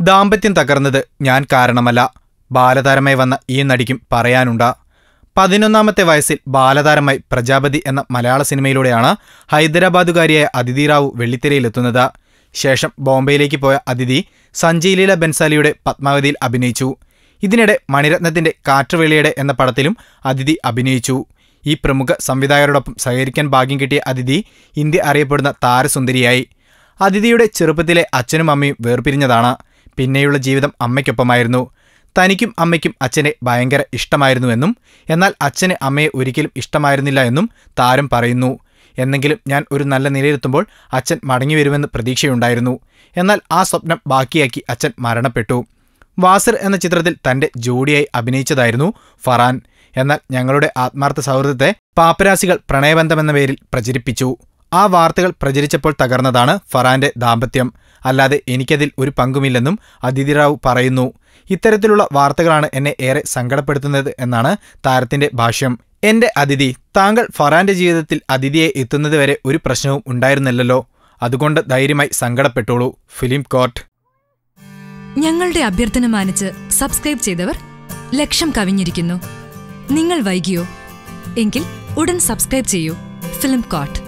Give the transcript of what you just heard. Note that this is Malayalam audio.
ദാമ്പത്യം തകർന്നത് ഞാൻ കാരണമല്ല. ബാലതാരമായി വന്ന ഈ നടിക്കും പറയാനുണ്ട. പതിനൊന്നാമത്തെ വയസ്സിൽ ബാലതാരമായി പ്രജാപതി എന്ന മലയാള സിനിമയിലൂടെയാണ് ഹൈദരാബാദുകാരിയായ അതിഥി റാവു വെള്ളിത്തിരയിലെത്തുന്നത്. ശേഷം ബോംബെയിലേക്ക് പോയ അതിഥി സഞ്ജയ് ലീല ബൻസാലിയുടെ പത്മാവതിയിൽ അഭിനയിച്ചു. ഇതിനിടെ മണിരത്നത്തിന്റെ കാറ്റുവെളിയുടെ എന്ന പടത്തിലും അതിഥി അഭിനയിച്ചു. ഈ പ്രമുഖ സംവിധായകരോടൊപ്പം സഹകരിക്കാൻ ഭാഗ്യം കിട്ടിയ അതിഥി ഇന്ത്യ അറിയപ്പെടുന്ന താരസുന്ദരിയായി. അതിഥിയുടെ ചെറുപ്പത്തിലെ അച്ഛനും അമ്മയും വേർപിരിഞ്ഞതാണ്. പിന്നെയുള്ള ജീവിതം അമ്മയ്ക്കൊപ്പമായിരുന്നു. തനിക്കും അമ്മയ്ക്കും അച്ഛനെ ഭയങ്കര ഇഷ്ടമായിരുന്നുവെന്നും എന്നാൽ അച്ഛന് അമ്മയെ ഒരിക്കലും ഇഷ്ടമായിരുന്നില്ല എന്നും താരം പറയുന്നു. എന്നെങ്കിലും ഞാൻ ഒരു നല്ല നിലയിലെത്തുമ്പോൾ അച്ഛൻ മടങ്ങി വരുമെന്ന് പ്രതീക്ഷയുണ്ടായിരുന്നു. എന്നാൽ ആ സ്വപ്നം ബാക്കിയാക്കി അച്ഛൻ മരണപ്പെട്ടു. വാസർ എന്ന ചിത്രത്തിൽ തന്റെ ജോഡിയായി അഭിനയിച്ചതായിരുന്നു ഫറാൻ. എന്നാൽ ഞങ്ങളുടെ ആത്മാർത്ഥ സൗഹൃദത്തെ പാപ്പരാസികൾ പ്രണയബന്ധമെന്ന പേരിൽ പ്രചരിപ്പിച്ചു. ആ വാർത്തകൾ പ്രചരിച്ചപ്പോൾ തകർന്നതാണ് ഫറാന്റെ ദാമ്പത്യം. അല്ലാതെ എനിക്കതിൽ ഒരു പങ്കുമില്ലെന്നും അതിഥി റാവു പറയുന്നു. ഇത്തരത്തിലുള്ള വാർത്തകളാണ് എന്നെ ഏറെ സങ്കടപ്പെടുത്തുന്നത് എന്നാണ് താരത്തിന്റെ ഭാഷ്യം. എന്റെ അതിഥി താങ്കൾ ഫറാന്റെ ജീവിതത്തിൽ അതിഥിയെ എത്തുന്നതുവരെ ഒരു പ്രശ്നവും ഉണ്ടായിരുന്നില്ലല്ലോ. അതുകൊണ്ട് ധൈര്യമായി സങ്കടപ്പെട്ടോളൂ. Film court. ഞങ്ങളുടെ അഭ്യർത്ഥന മാനിച്ച് സബ്സ്ക്രൈബ് ചെയ്തവർ ലക്ഷം കവിഞ്ഞിരിക്കുന്നു. നിങ്ങൾ വൈകിയോ? എങ്കിൽ ഉടൻ സബ്സ്ക്രൈബ് ചെയ്യൂ. Film coat